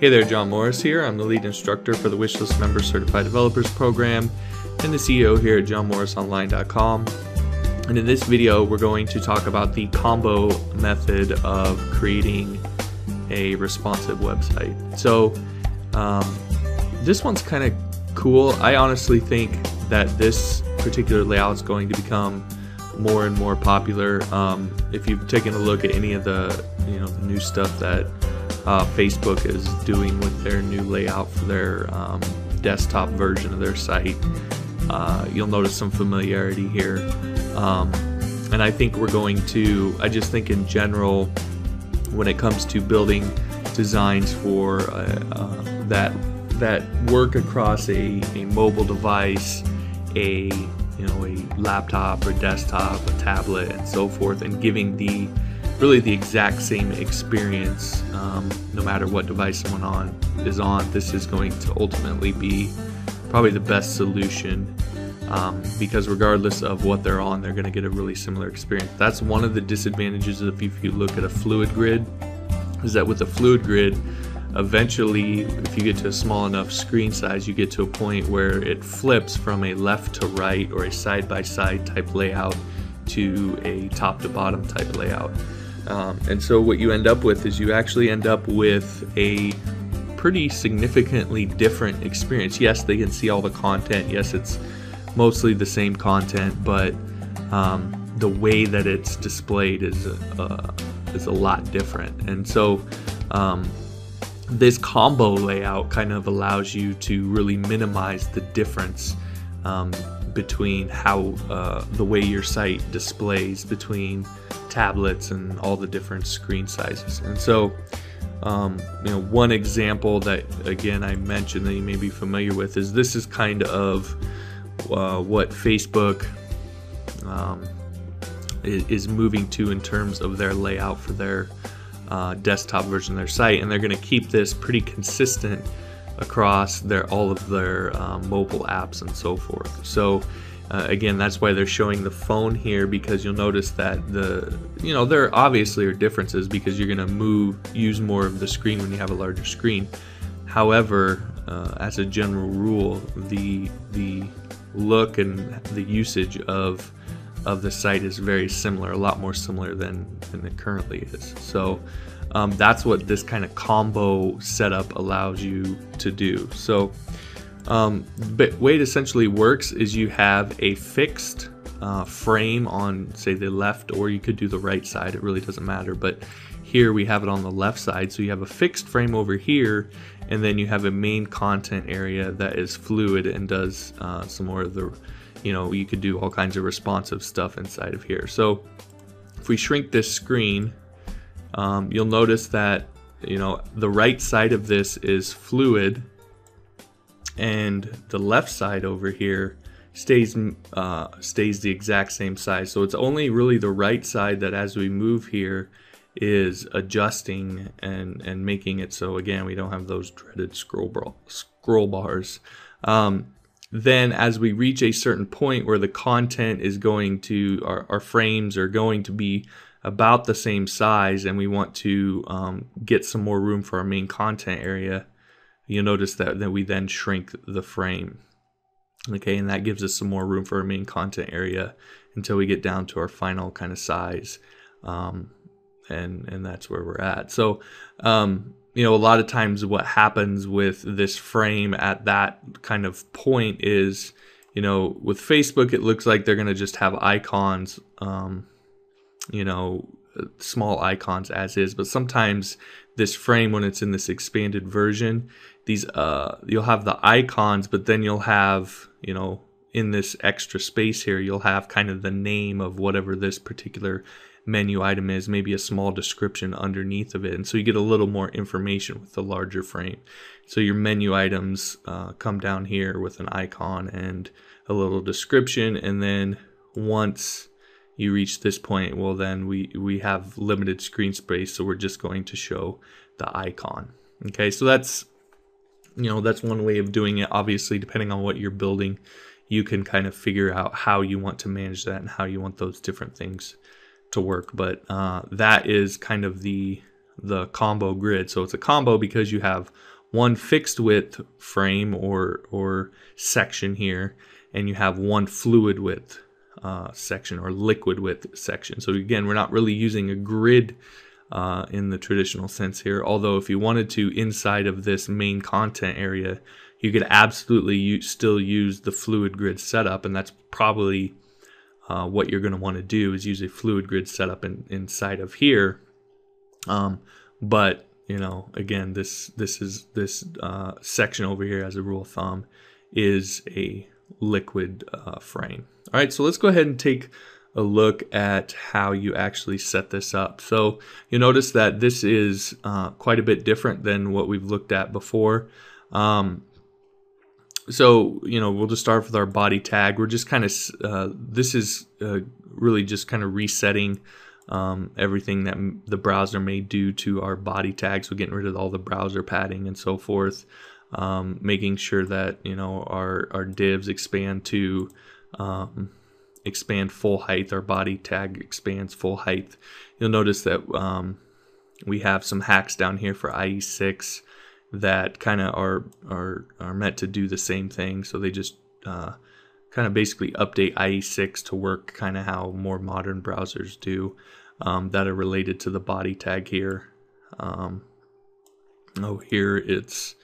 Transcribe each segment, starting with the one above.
Hey there, John Morris here. I'm the lead instructor for the Wishlist Member Certified Developers Program and the CEO here at johnmorrisonline.com. And in this video, we're going to talk about the combo method of creating a responsive website. So, um, this one's kind of cool. I honestly think that this particular layout is going to become more and more popular. Um, if you've taken a look at any of the you know the new stuff that uh, Facebook is doing with their new layout for their um, desktop version of their site. Uh, you'll notice some familiarity here. Um, and I think we're going to, I just think in general, when it comes to building designs for uh, uh that that work across a, a mobile device, a you know a laptop or desktop, a tablet, and so forth, and giving the really the exact same experience um, no matter what device someone on is on this is going to ultimately be probably the best solution um, because regardless of what they're on they're going to get a really similar experience. That's one of the disadvantages of if you look at a fluid grid is that with a fluid grid eventually if you get to a small enough screen size you get to a point where it flips from a left to right or a side by side type layout to a top to bottom type layout um, and so what you end up with is you actually end up with a pretty significantly different experience. Yes, they can see all the content. Yes, it's mostly the same content, but um, the way that it's displayed is uh, is a lot different. And so um, this combo layout kind of allows you to really minimize the difference um, between how uh, the way your site displays between tablets and all the different screen sizes. And so, um, you know, one example that again I mentioned that you may be familiar with is this is kind of uh, what Facebook um, is moving to in terms of their layout for their uh, desktop version of their site, and they're going to keep this pretty consistent across their all of their um, mobile apps and so forth. So uh, again, that's why they're showing the phone here because you'll notice that the, you know, there obviously are differences because you're going to move, use more of the screen when you have a larger screen. However, uh, as a general rule, the the look and the usage of of the site is very similar, a lot more similar than than it currently is. So um, that's what this kind of combo setup allows you to do. So um, but way it essentially works is you have a fixed uh, frame on, say, the left, or you could do the right side. It really doesn't matter. But here we have it on the left side. So you have a fixed frame over here, and then you have a main content area that is fluid and does uh, some more of the, you know, you could do all kinds of responsive stuff inside of here. So if we shrink this screen, um, you'll notice that, you know, the right side of this is fluid and the left side over here stays uh, stays the exact same size. So it's only really the right side that as we move here is adjusting and and making it so again we don't have those dreaded scroll scroll bars. Um, then as we reach a certain point where the content is going to our, our frames are going to be about the same size and we want to um, get some more room for our main content area you'll notice that, that we then shrink the frame. Okay, and that gives us some more room for our main content area until we get down to our final kind of size. Um, and, and that's where we're at. So, um, you know, a lot of times what happens with this frame at that kind of point is, you know, with Facebook, it looks like they're going to just have icons, um, you know, small icons as is. But sometimes this frame, when it's in this expanded version, these uh you'll have the icons but then you'll have you know in this extra space here you'll have kind of the name of whatever this particular menu item is maybe a small description underneath of it. And so you get a little more information with the larger frame. So your menu items uh, come down here with an icon and a little description. And then once you reach this point well then we we have limited screen space. So we're just going to show the icon. Okay. So that's you know that's one way of doing it. Obviously depending on what you're building you can kind of figure out how you want to manage that and how you want those different things to work but uh, that is kind of the the combo grid. So it's a combo because you have one fixed width frame or or section here, and you have one fluid width uh, section or liquid width section. So again, we're not really using a grid uh, in the traditional sense here. Although if you wanted to inside of this main content area, you could absolutely still use the fluid grid setup, and that's probably uh, what you're going to want to do is use a fluid grid setup in, inside of here. Um, but you know, again, this this is this uh, section over here as a rule of thumb is a liquid uh, frame. All right, so let's go ahead and take a look at how you actually set this up. So you'll notice that this is uh, quite a bit different than what we've looked at before. Um, so you know we'll just start with our body tag. We're just kind of uh, this is uh, really just kind of resetting um, everything that the browser may do to our body tags. So getting rid of all the browser padding and so forth um, making sure that you know our our divs expand to um, expand full height. Our body tag expands full height. You'll notice that um, we have some hacks down here for IE6 that kind of are are are meant to do the same thing. So they just uh, kind of basically update IE6 to work kind of how more modern browsers do um, that are related to the body tag here. Um, oh, here it's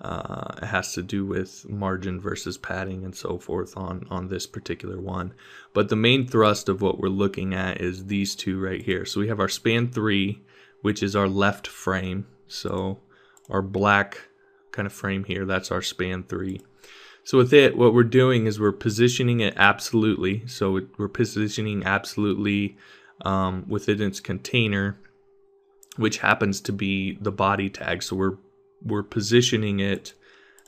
uh, it has to do with margin versus padding and so forth on on this particular one. But the main thrust of what we're looking at is these two right here. So we have our span three, which is our left frame. So our black kind of frame here. That's our span 3. So with it, what we're doing is we're positioning it absolutely. So we're positioning absolutely um, within its container, which happens to be the body tag. So we're we're positioning it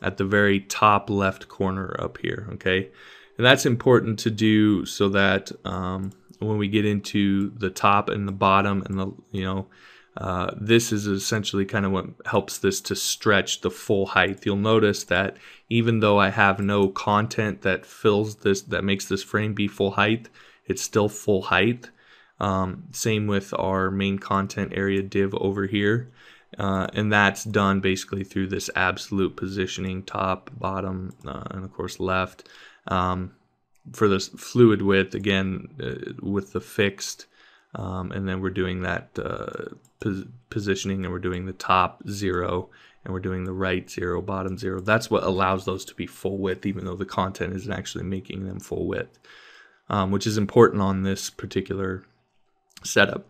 at the very top left corner up here. Okay, and that's important to do so that um, when we get into the top and the bottom and the you know uh, this is essentially kind of what helps this to stretch the full height. You'll notice that even though I have no content that fills this, that makes this frame be full height, it's still full height. Um, same with our main content area div over here. Uh, and that's done basically through this absolute positioning top, bottom, uh, and of course left. Um, for this fluid width, again, uh, with the fixed, um, and then we're doing that uh, pos positioning and we're doing the top zero and we're doing the right zero, bottom zero. That's what allows those to be full width, even though the content isn't actually making them full width, um, which is important on this particular setup.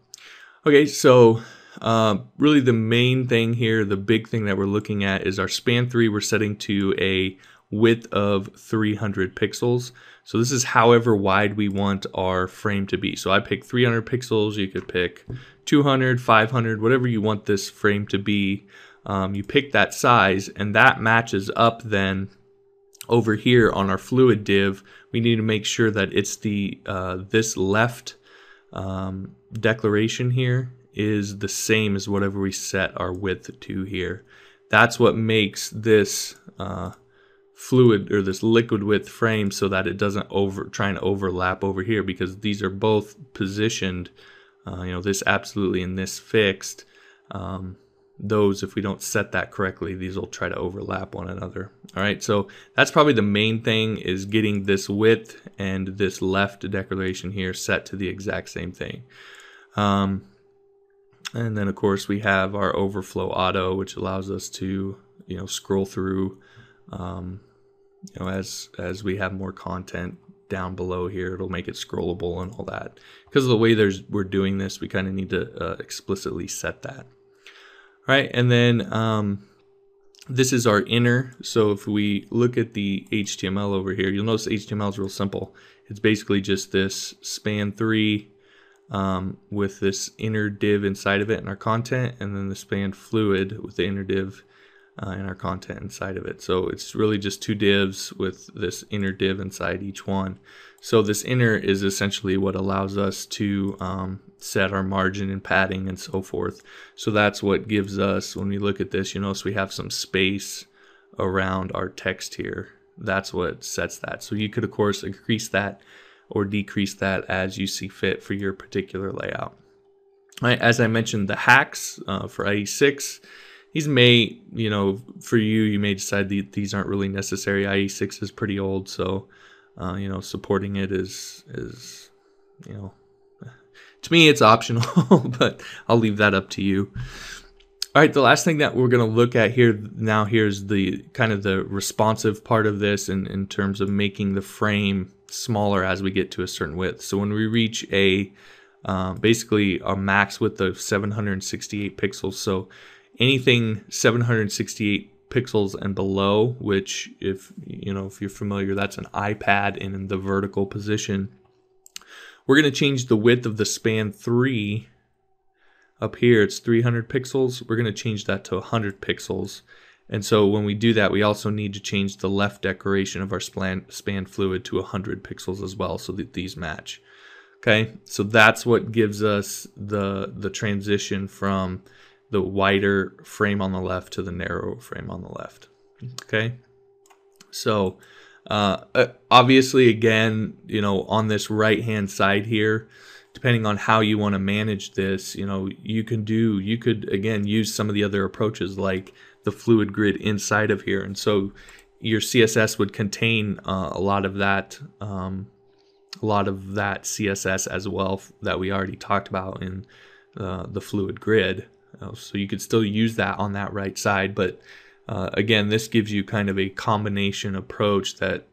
Okay, so uh, really the main thing here, the big thing that we're looking at is our span 3 we're setting to a width of 300 pixels. So this is however wide we want our frame to be. So I pick 300 pixels, you could pick 200, 500, whatever you want this frame to be. Um, you pick that size and that matches up then over here on our fluid div. We need to make sure that it's the uh, this left um, declaration here is the same as whatever we set our width to here. That's what makes this uh, fluid or this liquid width frame so that it doesn't over try and overlap over here because these are both positioned uh, you know this absolutely and this fixed. Um, those if we don't set that correctly these will try to overlap one another. All right so that's probably the main thing is getting this width and this left declaration here set to the exact same thing. Um, and then of course we have our overflow auto which allows us to you know scroll through um, you know, as as we have more content down below here, it'll make it scrollable and all that. Because of the way there's we're doing this, we kind of need to uh, explicitly set that. All right, and then um, this is our inner. So if we look at the HTML over here, you'll notice HTML is real simple. It's basically just this span three um, with this inner div inside of it and our content, and then the span fluid with the inner div uh, in our content inside of it. So it's really just two divs with this inner div inside each one. So this inner is essentially what allows us to um, set our margin and padding and so forth. So that's what gives us, when we look at this, you notice we have some space around our text here. That's what sets that. So you could, of course, increase that or decrease that as you see fit for your particular layout. as I mentioned, the hacks uh, for IE6, these may, you know, for you, you may decide the, these aren't really necessary. IE6 is pretty old, so, uh, you know, supporting it is, is, you know, to me, it's optional, but I'll leave that up to you. All right, the last thing that we're going to look at here now here's the kind of the responsive part of this in, in terms of making the frame smaller as we get to a certain width. So when we reach a um, basically a max width of 768 pixels, so anything 768 pixels and below, which if you know if you're familiar, that's an iPad in the vertical position. We're going to change the width of the span 3 up here. It's 300 pixels. We're going to change that to 100 pixels. And so when we do that we also need to change the left declaration of our span, span fluid to 100 pixels as well so that these match. Okay? So that's what gives us the the transition from the wider frame on the left to the narrow frame on the left okay so uh, obviously again you know on this right hand side here depending on how you want to manage this, you know, you can do, you could again use some of the other approaches like the fluid grid inside of here. And so your CSS would contain uh, a lot of that, um, a lot of that CSS as well that we already talked about in uh, the fluid grid. Uh, so you could still use that on that right side, but uh, again, this gives you kind of a combination approach that,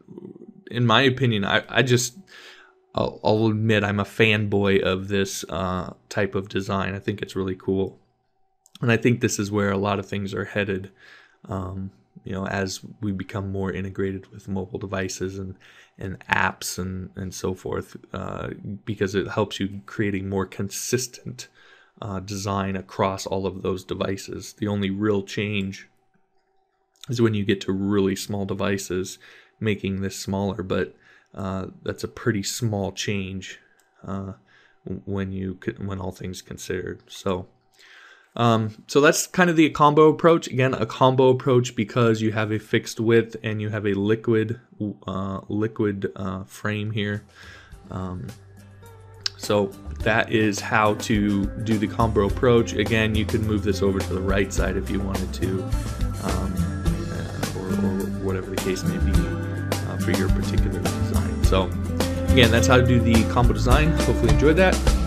in my opinion, I, I just I'll, I'll admit I'm a fanboy of this uh, type of design. I think it's really cool, and I think this is where a lot of things are headed. Um, you know, as we become more integrated with mobile devices and and apps and and so forth, uh, because it helps you create a more consistent uh, design across all of those devices. The only real change is when you get to really small devices, making this smaller, but uh, that's a pretty small change uh, when you when all things considered. So. Um, so that's kind of the combo approach. Again, a combo approach because you have a fixed width and you have a liquid uh, liquid uh, frame here. Um, so that is how to do the combo approach. Again, you can move this over to the right side if you wanted to, um, uh, or, or, whatever the case may be uh, for your particular design. So again, that's how to do the combo design. Hopefully you enjoyed that.